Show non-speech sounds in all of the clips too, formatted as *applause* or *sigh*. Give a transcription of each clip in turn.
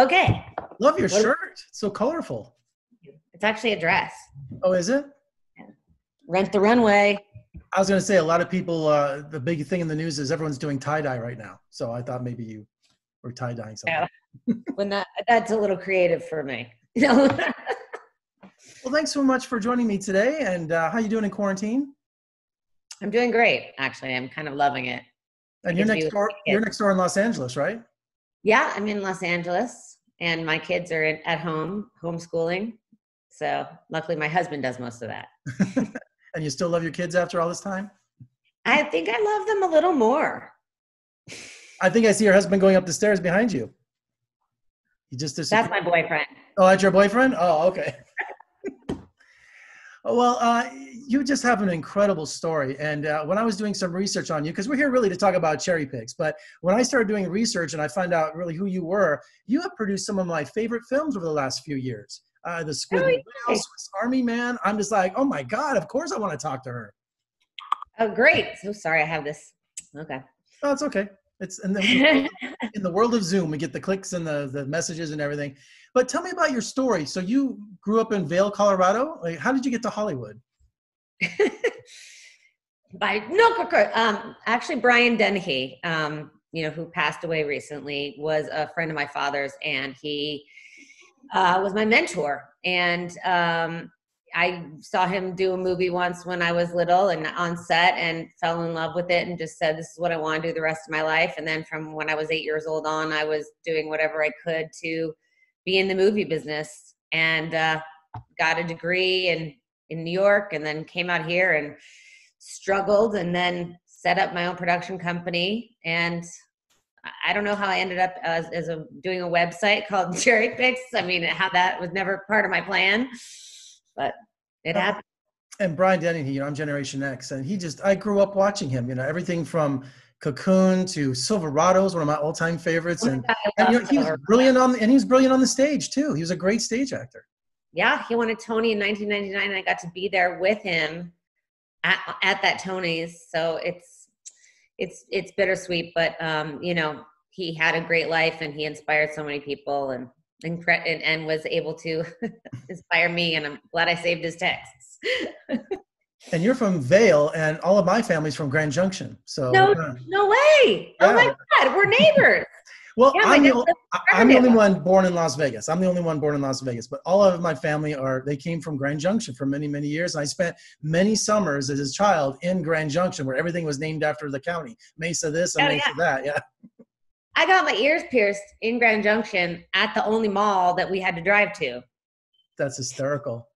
Okay. Love your What- shirt. It's so colorful. It's actually a dress. Oh, is it? Rent the runway. I was going to say a lot of people. Uh, the big thing in the news is everyone's doing tie dye right now. So I thought maybe you were tie dyeing something. Yeah. *laughs* when that that's a little creative for me. *laughs* Well, thanks so much for joining me today. And uh, how you doing in quarantine? I'm doing great, actually. I'm kind of loving it. And you're get to be next door. You're next door in Los Angeles, right? Yeah, I'm in Los Angeles and my kids are in, at home homeschooling. So luckily my husband does most of that. *laughs* And you still love your kids after all this time? I think I love them a little more. I think I see your husband going up the stairs behind you. He just disappeared. That's my boyfriend. Oh, that's your boyfriend? Oh, okay. Oh, well, uh, you just have an incredible story. And uh, when I was doing some research on you, because we're here really to talk about cherry picks, but when I started doing research and I found out really who you were, you have produced some of my favorite films over the last few years. Uh, the Squid Oh. Whale, Swiss Army Man. I'm just like, oh my God, of course I want to talk to her. Oh, great. So sorry I have this. Okay. Oh, it's okay. It's in the, *laughs* in the world of Zoom, we get the clicks and the, the messages and everything. But tell me about your story. So you grew up in Vail, Colorado. Like, how did you get to Hollywood? *laughs* By no, um, actually, Brian Dennehy, um, you know, who passed away recently, was a friend of my father's, and he uh, was my mentor. And um, I saw him do a movie once when I was little and on set, and fell in love with it, and just said, "This is what I want to do the rest of my life." And then from when I was eight years old on, I was doing whatever I could to be in the movie business, and uh, got a degree in in New York, and then came out here and struggled and then set up my own production company and I- don't know how I ended up as, as a doing a website *laughs* called Cherry Picks. I mean, how that was never part of my plan, but it Oh. happened. and Brian Dennehy, you know, I'm Generation X, and he just, I grew up watching him, you know, everything from Cocoon to Silverados, one of my all time favorites. Oh And, and you know, he was brilliant on, and he was brilliant on the stage too. He was a great stage actor. Yeah, he won a Tony in 1999, and I got to be there with him at at that Tony's. So it's it's it's bittersweet, but um, you know, he had a great life and he inspired so many people and and and, and was able to *laughs* inspire me. And I'm glad I saved his texts. *laughs* And you're from Vail, and all of my family's from Grand Junction. So, No, uh, no way! Oh my God, we're neighbors. *laughs* well, Yeah, I'm, the, dad ol- lives I- I'm the only one born in Las Vegas. I'm the only one born in Las Vegas, but all of my family are, they came from Grand Junction for many, many years. And I spent many summers as a child in Grand Junction where everything was named after the county Mesa this and Oh, Mesa that. Yeah. I got my ears pierced in Grand Junction at the only mall that we had to drive to. That's hysterical.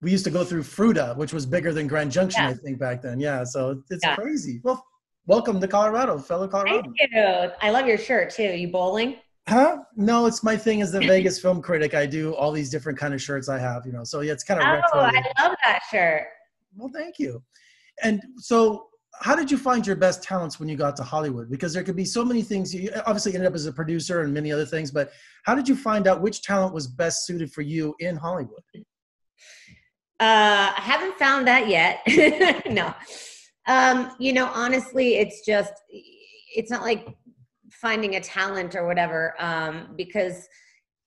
We used to go through Fruita, which was bigger than Grand Junction, Yeah. I think, back then. Yeah, so it's Yeah. crazy. Well, welcome to Colorado, fellow Colorado. Thank you. I love your shirt too. You bowling? Huh? No, it's my thing as the *laughs* Vegas film critic. I do all these different kind of shirts I have, you know. So yeah, it's kind of Oh, retro. I love that shirt. Well, thank you. And so, how did you find your best talents when you got to Hollywood? Because there could be so many things. You obviously ended up as a producer and many other things, but how did you find out which talent was best suited for you in Hollywood? Uh, I haven't found that yet. *laughs* no. Um, you know, honestly, it's just, it's not like finding a talent or whatever, um, because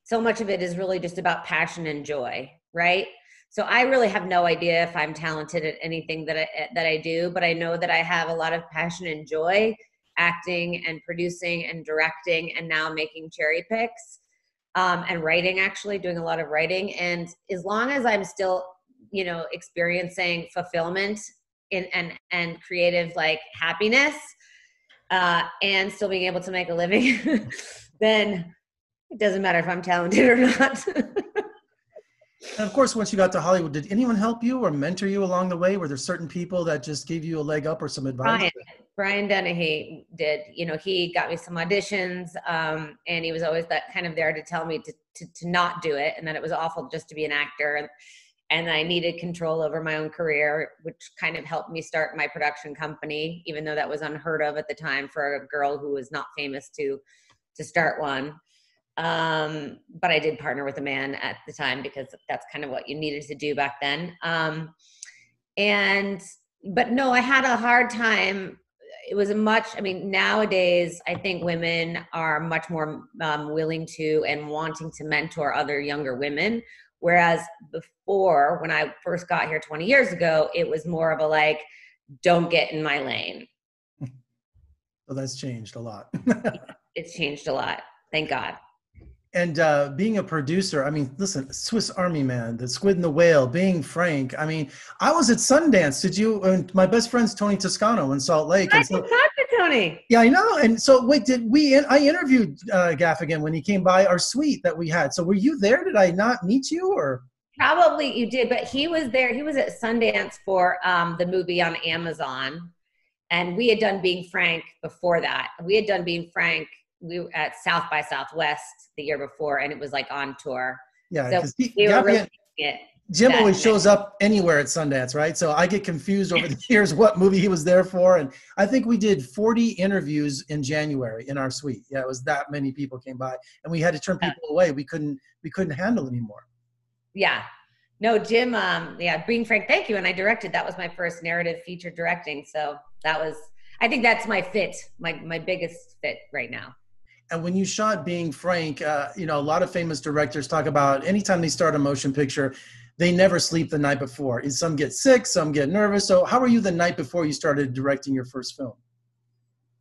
so much of it is really just about passion and joy, right? So I really have no idea if I'm talented at anything that I, that I do, but I know that I have a lot of passion and joy acting and producing and directing and now making cherry picks um, and writing actually doing a lot of writing. And as long as i'm still you know experiencing fulfillment in and and creative like happiness uh, and still being able to make a living *laughs* then it doesn't matter if i'm talented or not *laughs* And of course, once you got to Hollywood, did anyone help you or mentor you along the way? Were there certain people that just gave you a leg up or some advice? Brian, Brian Dennehy did. You know, he got me some auditions, um, and he was always that kind of there to tell me to, to to not do it, and that it was awful just to be an actor, and and I needed control over my own career, which kind of helped me start my production company, even though that was unheard of at the time for a girl who was not famous to to start one. Um, but I did partner with a man at the time because that's kind of what you needed to do back then. Um, and but no, I had a hard time. It was a much i mean nowadays i think women are much more um, willing to and wanting to mentor other younger women. Whereas before when i first got here 20 years ago it was more of a like don't get in my lane. *laughs* Well that's changed a lot. *laughs* It's changed a lot. Thank god and uh, being a producer, I mean, listen, Swiss Army Man, The Squid and the Whale, being Frank. I mean, I was at Sundance. Did you? And my best friend's Tony Toscano in Salt Lake. I so, talk to Tony. Yeah, I know. And so, wait, did we? I interviewed uh, Gaffigan when he came by our suite that we had. So, were you there? Did I not meet you, or? Probably you did, but he was there. He was at Sundance for um, the movie on Amazon, and we had done Being Frank before that. We had done Being Frank we were at South by Southwest the year before, and it was like on tour. Yeah, because so we really it. Jim always shows up anywhere at Sundance, right? So I get confused over the *laughs* years what movie he was there for, and I think we did 40 interviews in January in our suite. Yeah, it was that many people came by, and we had to turn people away. We couldn't we couldn't handle anymore. Yeah, no, Jim. Um, yeah, being frank, thank you. And I directed. That was my first narrative feature directing. So that was. I think that's my fit, my my biggest fit right now. And when you shot Being Frank, uh, you know, a lot of famous directors talk about anytime they start a motion picture, they never sleep the night before. Some get sick, some get nervous. So, how were you the night before you started directing your first film?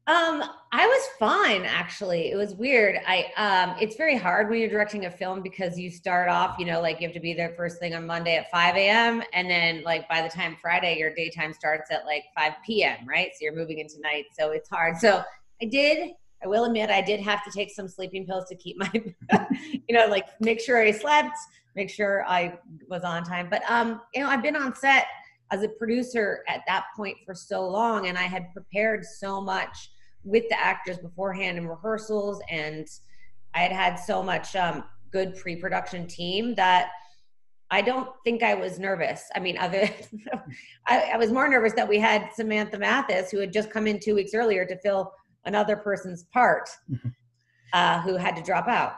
Um, I was fine actually. It was weird. I um it's very hard when you're directing a film because you start off, you know, like you have to be there first thing on Monday at 5 a.m. and then like by the time Friday your daytime starts at like 5 p.m. right? So you're moving into night. So it's hard. So I did I will admit I did have to take some sleeping pills to keep my, *laughs* you know, like make sure I slept, make sure I was on time. But um, you know, I've been on set as a producer at that point for so long, and I had prepared so much with the actors beforehand in rehearsals, and I had had so much um, good pre-production team that I don't think I was nervous. I mean, other, *laughs* I, I was more nervous that we had Samantha Mathis, who had just come in two weeks earlier to fill another person's part mm-hmm. uh, who had to drop out.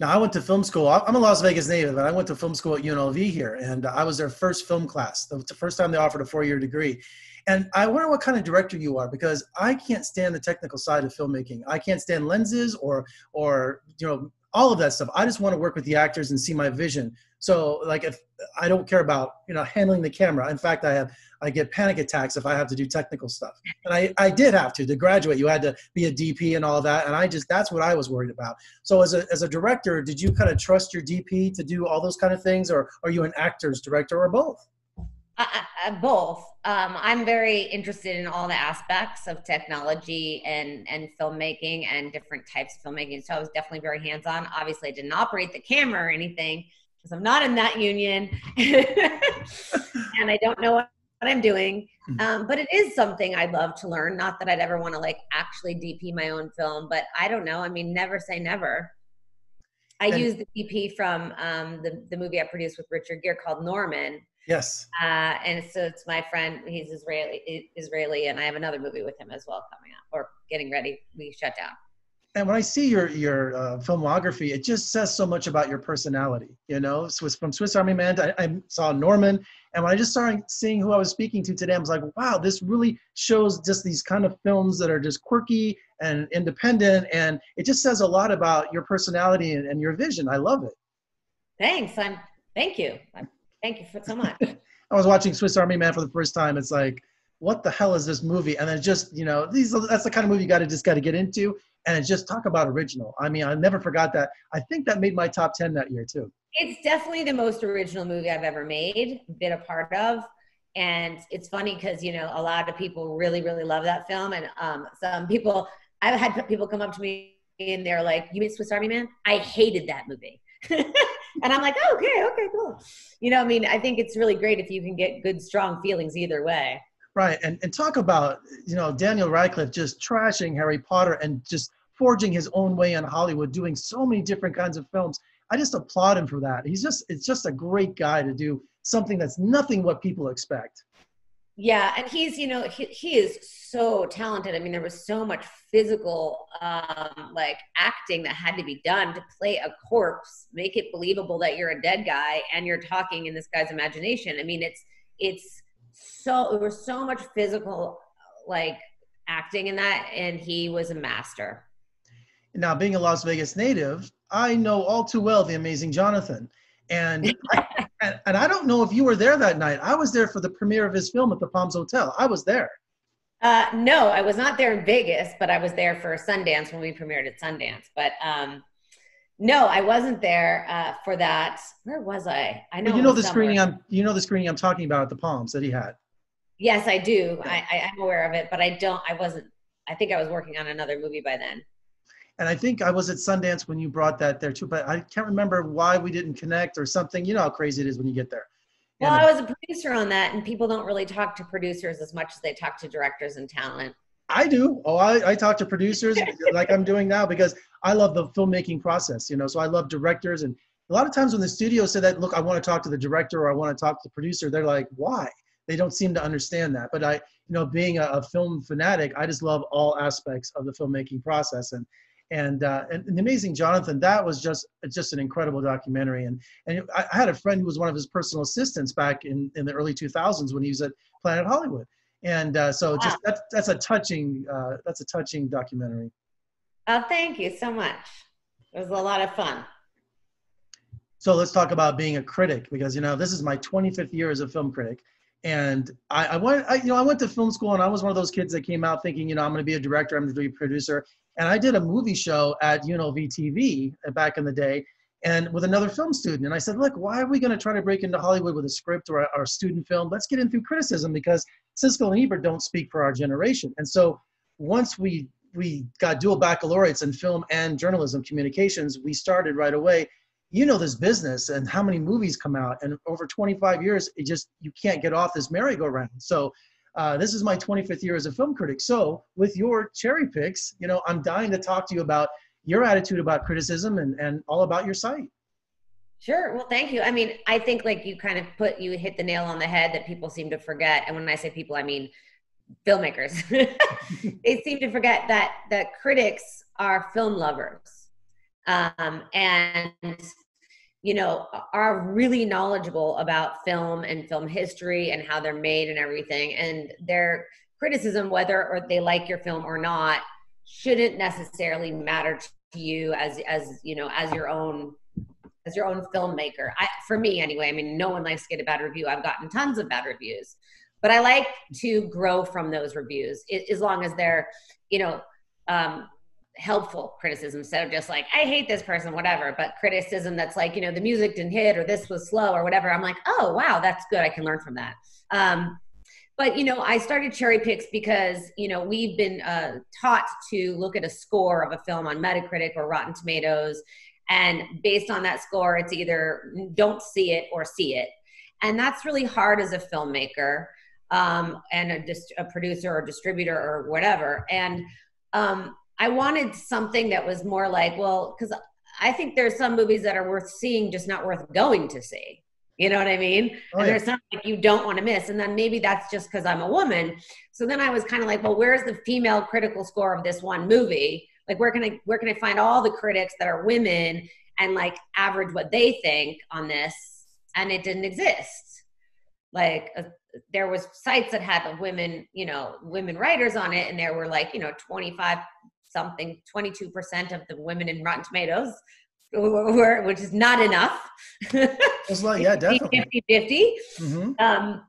Now, I went to film school. I'm a Las Vegas native, and I went to film school at UNLV here, and I was their first film class. The first time they offered a four-year degree. And I wonder what kind of director you are because I can't stand the technical side of filmmaking. I can't stand lenses or or you know all of that stuff. I just want to work with the actors and see my vision. So like if I don't care about you know handling the camera. In fact, I have I get panic attacks if I have to do technical stuff. And I I did have to to graduate. You had to be a DP and all that. And I just that's what I was worried about. So as a as a director, did you kind of trust your DP to do all those kind of things, or are you an actor's director or both? Uh, uh, both. Um, I'm very interested in all the aspects of technology and and filmmaking and different types of filmmaking. So I was definitely very hands on. Obviously, I didn't operate the camera or anything because I'm not in that union, *laughs* and I don't know what, what I'm doing. Hmm. Um, but it is something I'd love to learn. Not that I'd ever want to like actually DP my own film, but I don't know. I mean, never say never. I and, used the DP from um, the the movie I produced with Richard Gere called Norman Yes. Uh, and so it's my friend. He's Israeli, Israeli, and I have another movie with him as well coming up or getting ready. We shut down. And when I see your your uh, filmography, it just says so much about your personality. You know, Swiss from Swiss Army Man. I, I saw Norman, and when I just started seeing who I was speaking to today, I was like, wow, this really shows just these kind of films that are just quirky and independent, and it just says a lot about your personality and, and your vision. I love it. Thanks. I'm. Thank you. I'm Thank you for so much. *laughs* I was watching Swiss Army Man for the first time. It's like, what the hell is this movie? And then just, you know, these that's the kind of movie you got to just got to get into and just talk about original. I mean, I never forgot that. I think that made my top 10 that year too. It's definitely the most original movie I've ever made, been a part of. And it's funny because, you know, a lot of people really, really love that film. And um, some people, I've had people come up to me and they're like, You mean Swiss Army Man? I hated that movie. *laughs* and I'm like, oh, okay, okay, cool. You know, I mean, I think it's really great if you can get good, strong feelings either way. Right. And, and talk about, you know, Daniel Radcliffe just trashing Harry Potter and just forging his own way in Hollywood, doing so many different kinds of films. I just applaud him for that. He's just, it's just a great guy to do something that's nothing what people expect. Yeah, and he's you know he, he is so talented. I mean, there was so much physical um, like acting that had to be done to play a corpse, make it believable that you're a dead guy and you're talking in this guy's imagination. I mean, it's it's so there was so much physical like acting in that, and he was a master. Now, being a Las Vegas native, I know all too well the amazing Johnathan. And, I, *laughs* and, and I don't know if you were there that night. I was there for the premiere of his film at the Palms Hotel. I was there. Uh, no, I was not there in Vegas, but I was there for Sundance when we premiered at Sundance. But um, no, I wasn't there uh, for that. Where was I? I know. But you know the somewhere. screening I'm. You know the screening I'm talking about at the Palms that he had. Yes, I do. I, I, am aware of it, but I don't. I wasn't. I think I was working on another movie by then. And I think I was at Sundance when you brought that there too, but I can't remember why we didn't connect or something. You know how crazy it is when you get there. Well, and, I was a producer on that, and people don't really talk to producers as much as they talk to directors and talent. I do. Oh, I, I talk to producers *laughs* like I'm doing now because I love the filmmaking process, you know. So I love directors, and a lot of times when the studio said that, look, I want to talk to the director or I want to talk to the producer, they're like, why? They don't seem to understand that. But I, you know, being a, a film fanatic, I just love all aspects of the filmmaking process, and and uh, and, the amazing Johnathan, that was just just an incredible documentary. And and I, I had a friend who was one of his personal assistants back in in the early 2000s when he was at Planet Hollywood. And uh, so just wow. that's that's a touching uh, that's a touching documentary. Oh thank you so much. It was a lot of fun. So let's talk about being a critic because you know this is my 25th year as a film critic. And I, I went I, you know I went to film school and I was one of those kids that came out thinking you know I'm going to be a director I'm going to be a producer and I did a movie show at UNLV TV back in the day and with another film student. And I said, look, why are we going to try to break into Hollywood with a script or or student film? Let's get in through criticism because Siskel and Ebert don't speak for our generation. And so once we we got dual baccalaureates in film and journalism communications, we started right away. You know this business and how many movies come out, and over 25 years, it just you can't get off this merry-go-round. So uh, this is my 25th year as a film critic. So with your cherry picks, you know, I'm dying to talk to you about your attitude about criticism and, and all about your site. Sure. Well, thank you. I mean, I think like you kind of put, you hit the nail on the head that people seem to forget. And when I say people, I mean filmmakers. *laughs* they seem to forget that, that critics are film lovers. Um, and, you know, are really knowledgeable about film and film history and how they're made and everything. And their criticism, whether or they like your film or not, shouldn't necessarily matter to you as as you know as your own as your own filmmaker. I, for me anyway, I mean, no one likes to get a bad review. I've gotten tons of bad reviews, but I like to grow from those reviews as long as they're, you know, um, helpful criticism instead of just like, I hate this person, whatever, but criticism that's like, you know, the music didn't hit or this was slow or whatever. I'm like, oh, wow, that's good. I can learn from that. Um, but you know i started cherry picks because you know we've been uh, taught to look at a score of a film on metacritic or rotten tomatoes and based on that score it's either don't see it or see it and that's really hard as a filmmaker um, and a, a, producer or distributor or whatever and um, i wanted something that was more like well because i think there's some movies that are worth seeing just not worth going to see you know what I mean? Oh, and yeah. there's something like you don't want to miss. And then maybe that's just because I'm a woman. So then I was kind of like, well, where's the female critical score of this one movie? Like, where can I where can I find all the critics that are women and like average what they think on this? And it didn't exist. Like, uh, there was sites that had women, you know, women writers on it, and there were like, you know, 25 something, 22% of the women in Rotten Tomatoes which is not enough. It's like, yeah, *laughs* definitely. 50 50. Mm-hmm. Um,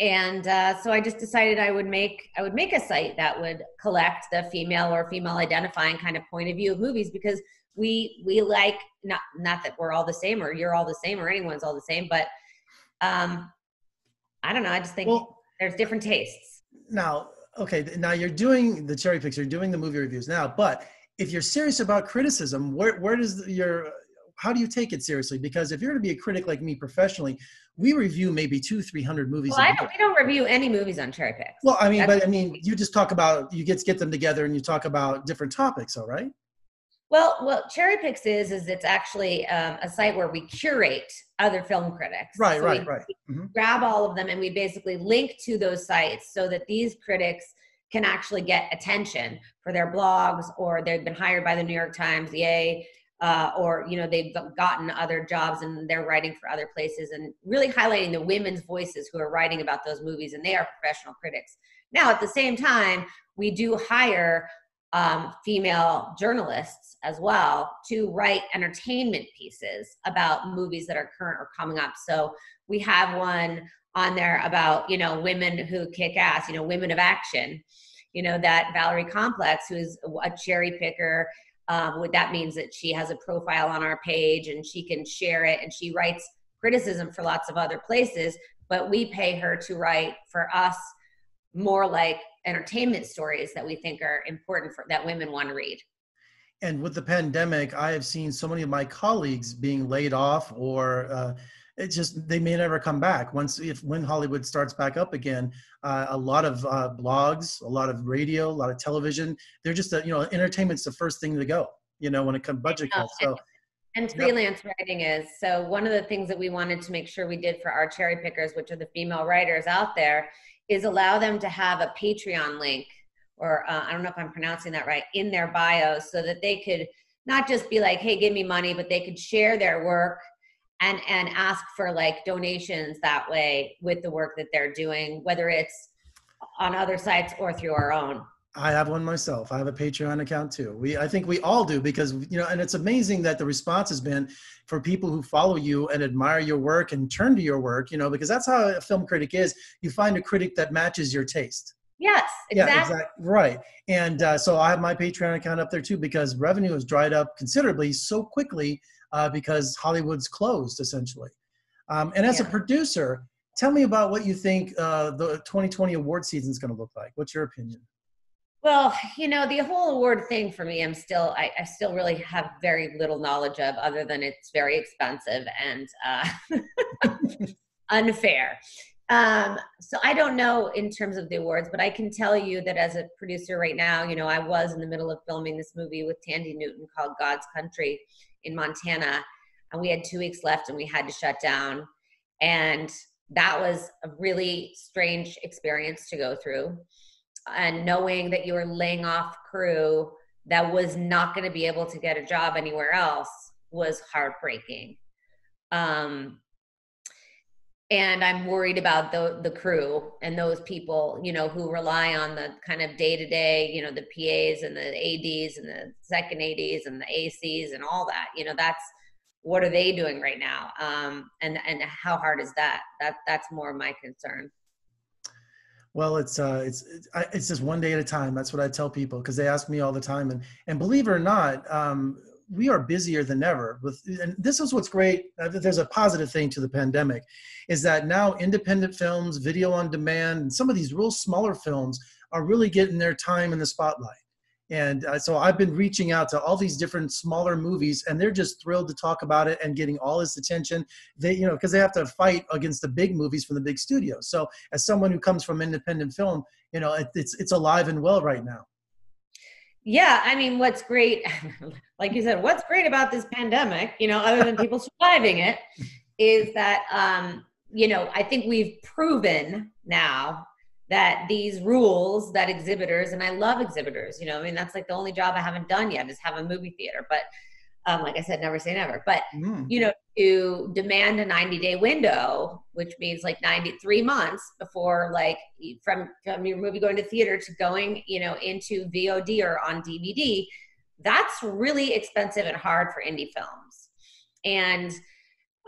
and uh, so I just decided I would make I would make a site that would collect the female or female identifying kind of point of view of movies because we we like not not that we're all the same or you're all the same or anyone's all the same, but um, I don't know. I just think well, there's different tastes. Now, okay, now you're doing the cherry picks, you're doing the movie reviews now, but if you're serious about criticism, where, where does your, how do you take it seriously? Because if you're going to be a critic like me professionally, we review maybe two, 300 movies. Well, I don't, we don't review any movies on Cherry Picks. Well, I mean, That's but I mean, you just talk about, you get, get them together and you talk about different topics, all right? Well, what Cherry Picks is, is it's actually um, a site where we curate other film critics. Right, so right, right. Mm-hmm. Grab all of them and we basically link to those sites so that these critics – can actually get attention for their blogs or they've been hired by the New York Times, yay, uh, or you know they've gotten other jobs and they're writing for other places and really highlighting the women's voices who are writing about those movies and they are professional critics. Now at the same time, we do hire um, female journalists as well to write entertainment pieces about movies that are current or coming up. So we have one on there about you know women who kick ass, you know, women of action. You know that Valerie Complex, who's a cherry picker. Um, what that means that she has a profile on our page and she can share it and she writes criticism for lots of other places, but we pay her to write for us more like entertainment stories that we think are important for that women want to read. And with the pandemic, I have seen so many of my colleagues being laid off or uh, it's just they may never come back once if when hollywood starts back up again uh, a lot of uh, blogs a lot of radio a lot of television they're just a, you know entertainment's the first thing to go you know when it comes budget cuts so and freelance yep. writing is so one of the things that we wanted to make sure we did for our cherry pickers which are the female writers out there is allow them to have a Patreon link, or uh, I don't know if I'm pronouncing that right, in their bios so that they could not just be like, hey, give me money, but they could share their work and and ask for like donations that way with the work that they're doing, whether it's on other sites or through our own. I have one myself. I have a Patreon account too. We, I think we all do because you know, and it's amazing that the response has been for people who follow you and admire your work and turn to your work. You know, because that's how a film critic is. You find a critic that matches your taste. Yes, exactly. Yeah, exactly. Right. And uh, so I have my Patreon account up there too because revenue has dried up considerably so quickly uh, because Hollywood's closed essentially. Um, and as yeah. a producer, tell me about what you think uh, the 2020 award season is going to look like. What's your opinion? Well, you know, the whole award thing for me, I'm still, I, I, still really have very little knowledge of, other than it's very expensive and uh, *laughs* unfair. Um, so I don't know in terms of the awards, but I can tell you that as a producer right now, you know, I was in the middle of filming this movie with Thandie Newton called God's Country in Montana, and we had two weeks left and we had to shut down. And that was a really strange experience to go through and knowing that you were laying off crew that was not going to be able to get a job anywhere else was heartbreaking. Um, and I'm worried about the the crew and those people, you know, who rely on the kind of day to day, you know, the PAs and the ADs and the second ADs and the ACs and all that. You know, that's what are they doing right now? Um, and and how hard is that? That that's more my concern. Well, it's uh, it's it's just one day at a time. That's what I tell people because they ask me all the time, and and believe it or not, um, we are busier than ever. With and this is what's great. Uh, there's a positive thing to the pandemic, is that now independent films, video on demand, and some of these real smaller films are really getting their time in the spotlight. And uh, so I've been reaching out to all these different smaller movies, and they're just thrilled to talk about it and getting all this attention. They, you know, because they have to fight against the big movies from the big studios. So as someone who comes from independent film, you know, it, it's it's alive and well right now. Yeah, I mean, what's great, *laughs* like you said, what's great about this pandemic, you know, other than *laughs* people surviving it, is that um, you know, I think we've proven now that these rules that exhibitors and I love exhibitors, you know, I mean that's like the only job I haven't done yet is have a movie theater. But um, like I said, never say never. But mm. you know, to demand a 90 day window, which means like 93 months before like from from your movie going to theater to going, you know, into VOD or on DVD, that's really expensive and hard for indie films. And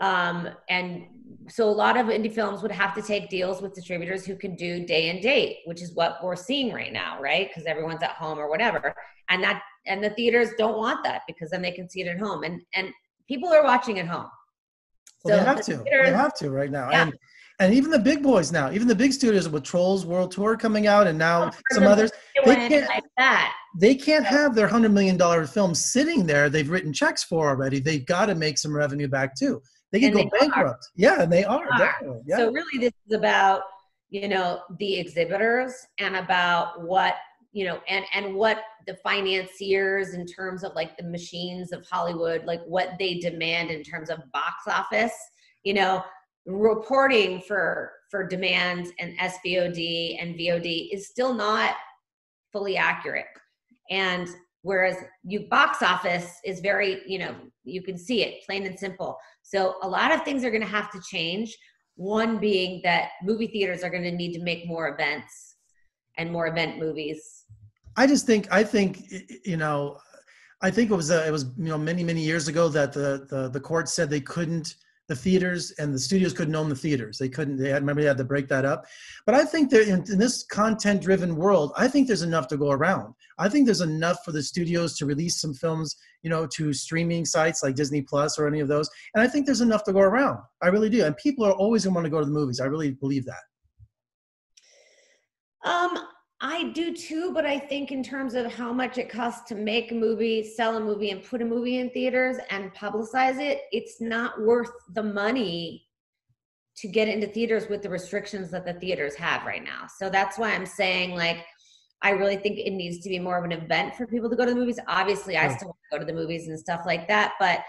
um, and so a lot of indie films would have to take deals with distributors who can do day and date, which is what we're seeing right now, right? Because everyone's at home or whatever. And that and the theaters don't want that because then they can see it at home. And and people are watching at home. Well, so they have the to. Theaters, they have to right now. Yeah. And and even the big boys now, even the big studios with Trolls World Tour coming out, and now oh, some others, they can't, like that. they can't have their hundred million dollar films sitting there. They've written checks for already. They've got to make some revenue back too. They can go bankrupt. Are. Yeah, and they are. They are. Yeah. So really, this is about you know the exhibitors and about what you know and and what the financiers in terms of like the machines of hollywood like what they demand in terms of box office you know reporting for for demand and svod and vod is still not fully accurate and whereas you box office is very you know you can see it plain and simple. So a lot of things are going to have to change. One being that movie theaters are going to need to make more events and more event movies. I just think I think you know I think it was uh, it was you know many many years ago that the the the court said they couldn't the theaters and the studios couldn't own the theaters. They couldn't. They had remember they had to break that up. But I think that in, in this content driven world, I think there's enough to go around. I think there's enough for the studios to release some films, you know, to streaming sites like Disney Plus or any of those. And I think there's enough to go around. I really do. And people are always going to want to go to the movies. I really believe that. Um, I do too, but I think in terms of how much it costs to make a movie, sell a movie, and put a movie in theaters and publicize it, it's not worth the money to get into theaters with the restrictions that the theaters have right now. So that's why I'm saying, like, I really think it needs to be more of an event for people to go to the movies. Obviously, I still go to the movies and stuff like that, but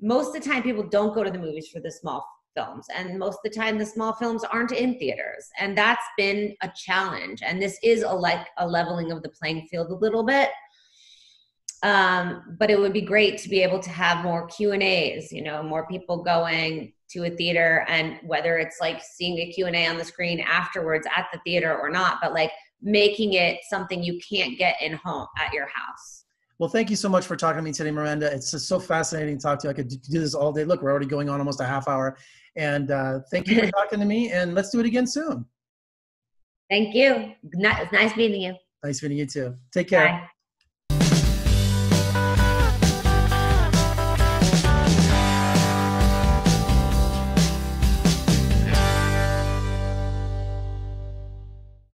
most of the time, people don't go to the movies for the small films and most of the time the small films aren't in theaters and that's been a challenge and this is a like a leveling of the playing field a little bit um, but it would be great to be able to have more q and a's you know more people going to a theater and whether it's like seeing a q&a on the screen afterwards at the theater or not but like making it something you can't get in home at your house well, thank you so much for talking to me today, Miranda. It's just so fascinating to talk to you. I could do this all day. Look, we're already going on almost a half hour. And uh, thank you for *laughs* talking to me. And let's do it again soon. Thank you. Nice meeting you. Nice meeting you too. Take care. Bye.